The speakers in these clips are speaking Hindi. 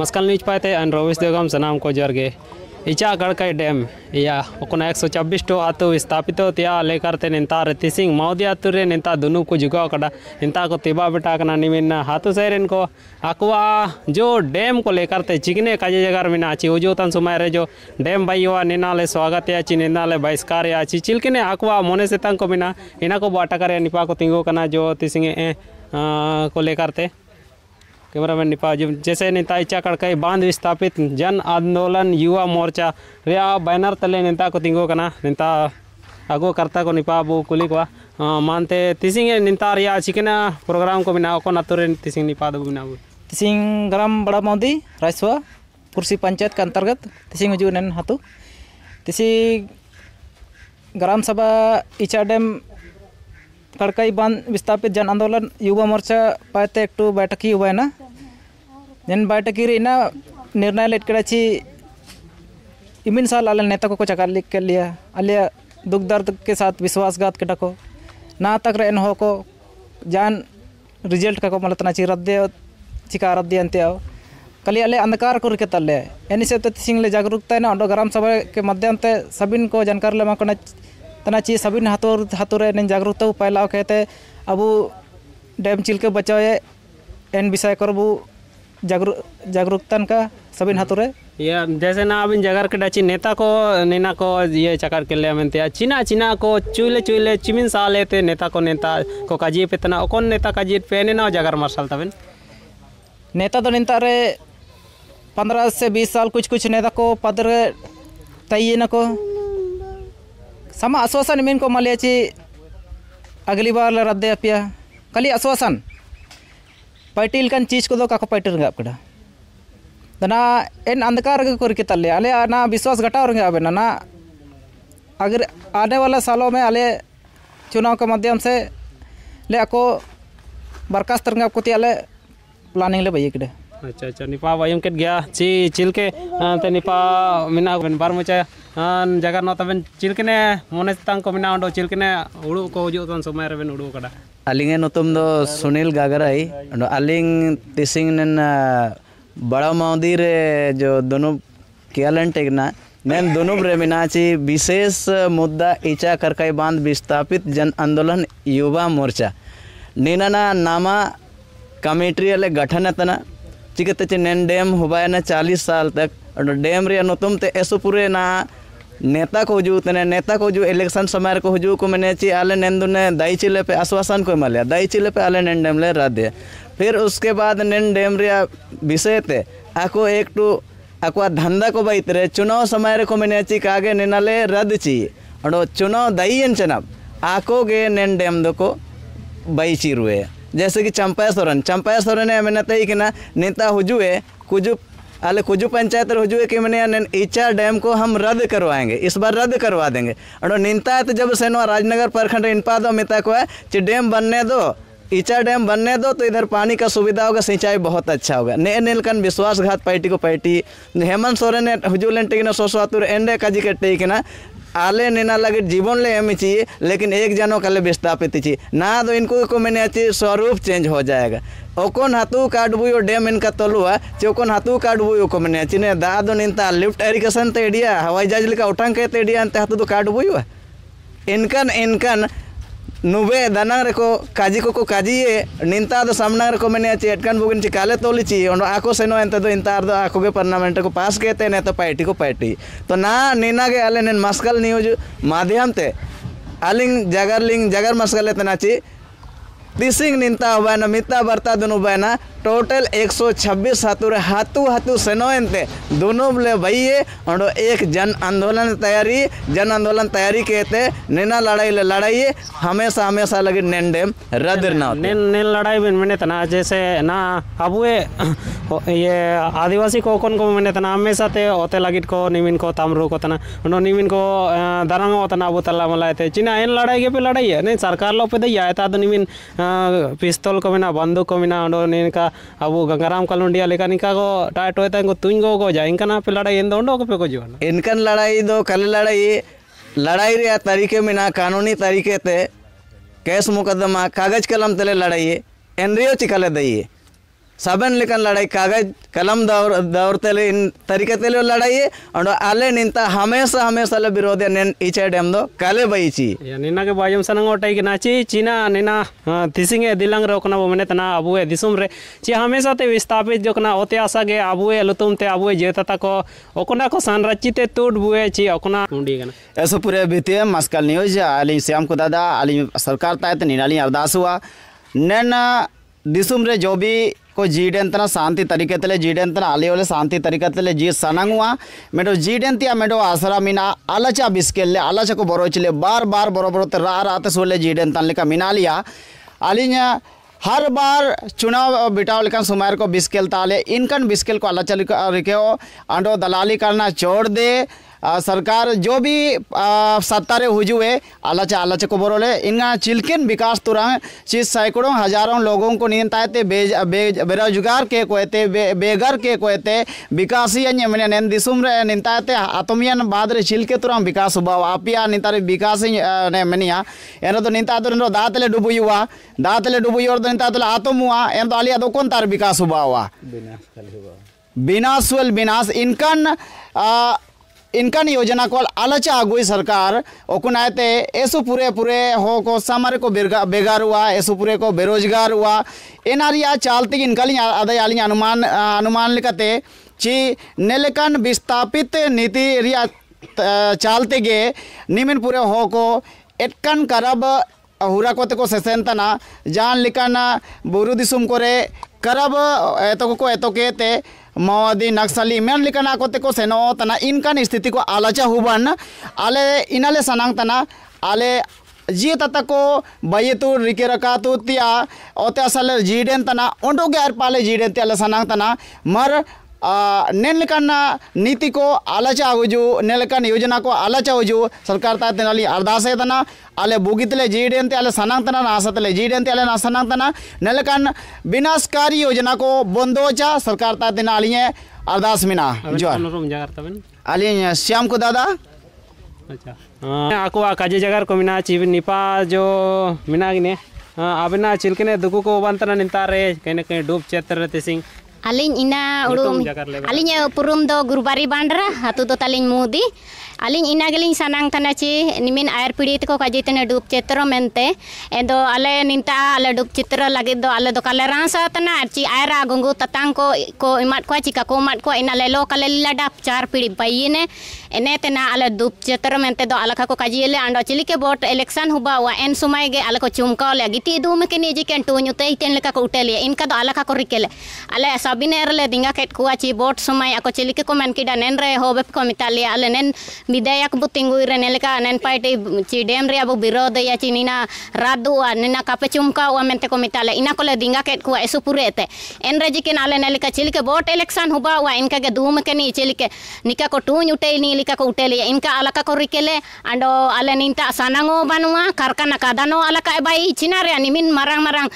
मस्कल न्यूज़ पाते एंड रोविस देगम सनाम को ज़ोर जरगे इचा गड़कई डैम या एक सौ छब्बीस टो आतु स्थापित त्या लेकर ते निंता तिसिंग मौदी आतु रे निंता दुनु को जुगाव कड़ा निंता को तिबा बेटा कना निमिन हाथु सैरन को अकवा जो डैम को लेकर ते चिकने काजे जगह में आची उजोतन समय रे जो डैम भाई हुआ निनाले स्वागत या ची निनाले बहिष्कार या ची चिलकिने अकवा मोने से तंग को बिना इना को बाटा करे निपा को तिंगो कना जो तिसिंगे को लेकर ते कैमरामैन निपा जो जैसे नेता इच्छा कड़कई बाँध विस्थापित जन आंदोलन, युवा मोर्चा, रिया बैनर तले नेता को तिंगो कना, नेता अगो करता को निपा बो कुली को मानते तिसिंग नेता रिया, चिकना प्रोग्राम को बिना को नतुरे तिसिंग निपा दो बिना तिसिंग ग्राम बड़ा मौदी रायसवा कुर्सी पंचायत के अंतर्गत तिसिंग हजू नन हाथू। तिसी ग्राम सभा इचा डैम, कड़कई बाँध विस्थापित जन आंदोलन, युवा मोर्चा पाते एक बैठकी हुआ है ना? जन बैठकी रे ना, निर्णय कराची इमिन साल अल नेता को लिख के लिया। अलिया दुख दर्द के साथ विश्वासघात के डको ना तक रे हो को, जान रिज़ल्ट का को मलतना ची रद्दे चिका रद्दे अंते आओ। कली अले अंधकार को रिके तले एनी से तो सिंह ले जागरूकता है ना, और ग्राम सभा के माध्यम से सभी को जानकारी ले माको तना ची सभी हाथों हाथों रे जागरूकता पहला कहते अब डैम चिल के बचावे एन विषय कर जागरूक जागरूकता का सभी हाथों रे या जैसे ना अबिन जगह के डाची नेता को नेना को ये चकर के ले मेंते चिना चिना को चुले चुले चिमिन साले ते नेता को नेता को काजी पे तना कौन नेता काजी पे ने ना जगह मार्शल तबिन नेता तो नेता रे पंद्रह से बीस साल कुछ कुछ नेता को पद रे तय न को। sama आश्वासन मीन को मालिया ची अगली बार रद्दे अपिया। कली आश्वासन। पार्टी लकन चीज़ को पार्टी रंगा ना दना एन अंधकार को कोर के ना विश्वास घटाओ रंगा अब ना अगर आने वाला सालों में अले चुनाव के माध्यम से ले बरखास्त बर्खास्त रंगा आपको अले प्लानिंग ले भैया अच्छा अच्छा निपा वायम के गया ची चिल के ते निपा मिना बन बार मुचा जगह न तबन चिल के ने मोने तंग को मिना ओडो चिल के ने उड़ू को हजू तन समय रे बन उड़ू कड़ा अलिंगे नुतुम दो सुनील गागराई अलिंग तिसिंग नन बड़ा मौदी रे जो दोनों केलन टेगना नेन दोनों रे मिनाची विशेष मुद्दा इचा करकई बाँध विस्थापित जन आंदोलन युवा मोर्चा नीना नामा कमेटी गठन चिकते चे नेन डैम हुआ ना चालीस साल तक। डैम रे नुतुम ते ऐसो नेता को हजू तने नेता को जो इलेक्शन समय को हजू को मैंने ची आले नेंदु ने दाई चिले पे आश्वासन को मलिया, दाई चिले पे आले नेन डैम ले रद्द फिर उसके बाद नेन डैम रे विषय ते, आको एक टू, आको धंधा को बैत रे, चुनाव समय को मैंने ची कागे नेनाले रद्द ची। और चुनाव दाई चनब, आको गे नेन डैम दो को बाई चिरुए जैसे कि चंपाया सोरेन चंपाया सोरेन तई नेता हुजुए, कुजु, अले कुजु पंचायत हुजुए कि मैंने इचा डैम को हम रद्द करवाएँगे, इस बार रद्द करवा देंगे। और निंता है तो जब से राजनगर प्रखंड इनपा दो मिता को है कि डैम बनने दो ईचा डैम बनने दो तो इधर पानी का सुविधा होगा, सिंचाई बहुत अच्छा होगा। ने नीलकन विश्वासघात पार्टी को पार्टी, हेमंत सोरेन हुजूलेन टेकिना सोसवातुर एंडे काजी के टेकिना आले नेना लगे जीवन ले एम चाहिए, लेकिन एक जनों का विस्थापित चाहिए। ना तो इनको को मैंने अच्छी स्वरूप चेंज हो जाएगा। ओकोन हाथू काटबुयो डैम इनका तलुआ चौकोन हाथू काटबुयो को मैंने चिने दादो निंता लिफ्ट एरिगेशन ते एडिया हवाई जहाज़ लेकर उठांग के एडिया अंते हाथू तो इनकन इनकन नुबे दनांग रेको काजी को को काजी निंता दो सामना रेको मैंने अच्छी एटकन बुगिन चिकाले तोली ची और आको सेनो एंते दो इंतार दो आको के पार्लियामेंट को पास कहते ने तो पार्टी को पार्टी तो ना नीना के आले नेन मस्कल ते लिंग टोटल 126 हाथुरे हाथू हाथू सेनोते दोनों बोले भैये और एक जन आंदोलन तैयारी, जन आंदोलन तैयारी कहते, नेना लड़ाई ले लड़ाई हमेशा हमेशा लगे नेन डेम रद्द ना नेन नेन लड़ाई बिन मैंने तना, जैसे ना अब ये आदिवासी को, कौन को मैंने तना, हमेशा ते ओते लगित को, निमिन को, तामरू को तना उन्हों निमिन को दरंग होता अबू तला मलाई थे। चिना इन लड़ाई के पे लड़ाई है? नहीं, सरकार लो पे दे आया था तो निमिन पिस्तौल को मिना बंदूक को मिना इनका अब गंगाराम कलुंडिया तुम गो को जाए इनका पे लड़ाई इन पे को जीवन इनकन लड़ाई दो कल लड़ाई लड़ाई रे तरीके में ना कानूनी तरीके ते केस मुकदमा कागज़ कलम तले लड़ाई एनरियो चिकले दइए सभन लेकिन लड़ाई कागज़ कलम दौर दौरते इन तरीके तेल लड़ाई और अले निंत हमेशा हमेशा ले विरोध ईचे डेम दो कले बैची निन्न के बजम सनोटी नाची चीना निना तीसिंगे दिलंग रोकना वो मेने तना अबुए दिसम रे ची हमेशा ते विस्थापित जो कना ओते आशा गे अबुए लुतुम ते अबुए जेतता को ओकना को संरचित टूट बुए ची ओकना कुंडी गना ऐसो पूरे बीते मस्कल न्यूज़ आली श्याम को दादा आली सरकार ताए निनाली अरदास हुआ नैना दिसुम रे जो भी को जीडेन तना शांति तरीके तले जीडेन तना आले वाले शांति तरीके तले, जी सनंग हुआ मेडो जीडेन तिया मेडो आसरा मीना, आलचा बिस्केले आलचा को बरोचले, बार बार बरो बरो ते रा रात सोले जीडेन तन लेका मिना लिया अलिnya हर बार चुनाव बिटाव लेकिन सुमार को बिस्केल ताले, इनकन बिस्केल को चल रिके अंडो दलाली करना छोड़ दे सरकार जो भी आ, सत्ता रे हुजुए आलाच आलाच को बोरोले इनका चिलकिन विकास तुरंग चीज़ सैकड़ों हज़ारों लोगों को नियंताते बेज बेज बेरोजगार के कोयते बे, बेगर के कोयते विकासी अन्य मैंने नेन दिसुम रे निंताते आतमियन बाद रे चिलके तुरंग विकास हुआ आपिया निंतारे विकासी ने मनिया एनो तो निंतातो नो दातले डुबुयुआ दातले डुबुयोर तो निंतातो आतमुआ एन तो आलिया दो कोन तार विकास हुआ विनाश वल विनाश इनकन इनकन योजना को आलोचा आगुई सरकार ओकुनाते ऐसु पूरे पूरे हो को सामरे को बेगा- बेगार हुआ, ऐसु पूरे को बेरोजगार हुआ। एनारिया चालती इनकली अदय आली अनुमान अनुमान लिखते, ची नेलकन विस्थापित नीति रिया चालते गे, निमिन पूरे हो को एटकन करब हुरा कोते को सेसेंतना, जान लिकन बुरु दिसुम करे, करब एतो को एतो केते माओवादी नक्सली मेन लिकना को सेनो इनकन स्थिति को आलाचा हुबन आले इनाले सनांग तना, आले जी तता को बयतु रिके रकातु तिया ओते असल जीडेन तना, ओंडो गैर पाले जीडेन तिया सनांग मर नीति को आलाचा हुजु ने लेकान योजना को आलाचा हुजु सरकार ता तेनाली अरदास आले बुगितले जीडेनते आले सनांग तना नासतले जीडेन ते आले ना सनांग तना ने लेकान विनाशकारी योजना को बंदोचा सरकार ता तेनाली है अरदास मिना ज़ोर rum jagar taben आली श्याम को दादा अच्छा aku kaje jagar ko mina ci nipa jo mina gine abena chilkene duku ko bantana nintare kene kene dub chetra tesing Ali Ali गुरुबारी बाडरा हतोताली मुदी अली इनागली सामान थे निमें आयर पीढ़ी तक खजे तेने डूब चित्र अल निता अल डूब चित्र लगे दो अल दो काले रासना चे आयर गुंगु ततंग को इमाट को चिका को इमाट को इनाले लो काले लीला चार पीढ़ी पाइने एने तेना अल डूब चित्र अलख को खजिए चिली के बोट इलेक्शन हुआ एन समय अल को चुमकाले गिटी दूमे के निजी के टूते इतने का उठे लिए इनका अलख को रिकेले आल सब leka rikele ale sabinerle dinga ket kuwa chi bot sumai ako chilike ko men kida nen re hobe ko mitali ale nen bidayak bu tingui re neleka nen paiti chi dem re abu birod ya chi nina radu wa nina kape chumka wa mente ko ina ko le dinga ket kuwa esu purete en re jikin ale neleka chilike bot election huba wa inka ge dum ke ni chilike nika ko tu nyute ni lika ko uteli inka alaka ko rikele ando ale ninta sanango banua karkana kadano alaka bai. Chinare animin marang-marang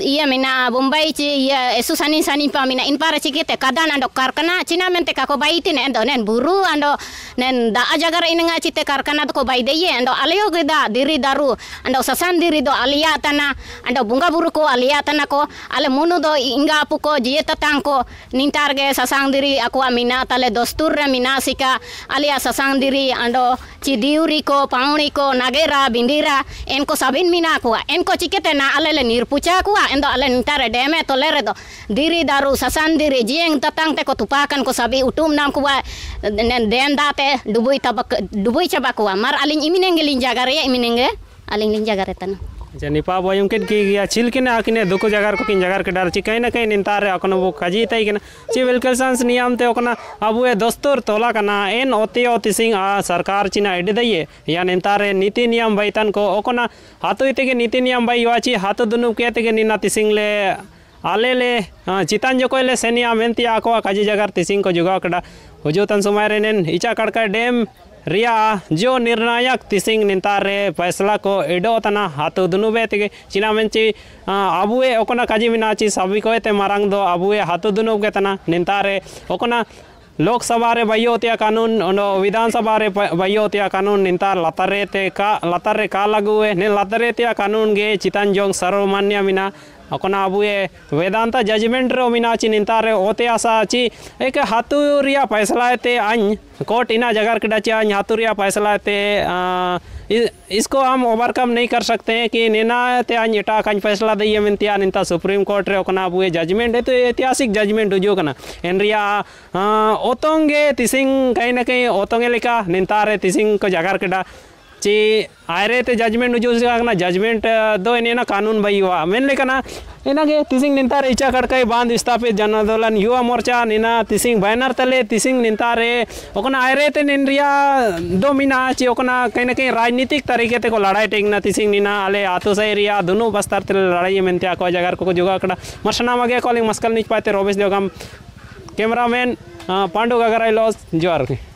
iya mina bombay ci iya esu sani sani pa mina in para cikite kadan ando karkana cina mente kako bai tine ando nen buru ando nen da ajagar inenga cite karkana ko bai deye ando alayo geda diri daru ando sasan diri do alia tana ando bunga buru ko alia tana ko ale munu do inga apu ko jiye tatang ko nintarge sasang diri aku amina tale dostur re mina sika alia sasang diri ando ci diuri ko pauni ko nagera bindira enko sabin mina ko enko cikete na alele nirpuca ko endo ale nintare deme tolere do diri daru sasan diri jieng tatang te ko tupakan ko sabi, utum nam ko nen den date dubui tabak, dubui cabak ko mar alin iminenge linjagare iminenge? Alin linjagare tan अच्छा निपा बोयम के की या छिल के ना आकिने दुको जगार को किन जगार के डार ची कहीं ना कहीं निंतारे अकनो वो खजी तई के ना ची वेलकल सांस नियम ते ओकना अब ये दोस्तोर तोला कना एन ओती ओती सिंह आ सरकार चिना एड दइए या निंतारे नीति नियम बैतन को ओकना हातो इते के नीति नियम बै वाची हातो दुनु के ते के निना तिसिंग ले आले ले चितान जो कोले सेनिया मेंती आको काजी जगार तिसिंग को जुगाव कड़ा। हुजुतन समय रे नेन, इचा कड़का डेम, रिया, जो निर्णायक तिसिंग निंतारे फैसला को एडो तना हाथो दुनुबे तेगे। चिना मेंची अबुए ओकना काजी मिनाची सभी को ते मारंग दो अबुए हाथो दुनुबे तना निंतारे ओकना लोकसभा बयोतिया कानून विधानसभा बयोतिया कानून निंतार लतारे ते का लतरे का लागुए ने लतारे तिया कानून गे चितान जोंग सर्वमान्य मिना ओकना अबुए वेदांता जजमेंट रो मिना ची निंतारे ओते आसा ची एक ते ते इसको हम ओवरकम नहीं कर सकते हैं कि नेना ते आइन एटा फैसला दिए मिनतिया निता सुप्रीम कोर्ट रे ओकना बुए जजमेंट है तो ऐतिहासिक जजमेंट हुजू एनरिया एन रिया आ, ओतोंगे तिसिंग कहीं ना कहीं ओतंगे लेका निता रे तिसिंग को जगार के आयरे ते जजमेंट दो इन्हें ना कानून भाई हुआ। मेन लेकिन ना इनागे तिसिंग निंतारे इच्छा कड़कई बाँध विस्थापित जन आंदोलन युवा मोर्चा निना तिसिंग बैनर तले, तिसिंग निंतारे ओकना आयरे ते निन रिया दो मीना ची ओकना कहीं ना कहीं राजनीतिक तरीके ते को लड़ाई टेकना तिसिंग निना आले आतो सही रिया, दोनों बस्तर ते लड़ाई मेनते को जगह को जुगा कड़ा। मरसना मगे, कॉलिंग मस्कल पाते रोबेश देवगम, कैमरामैन पांडु गगराई लॉस ज़ोर के।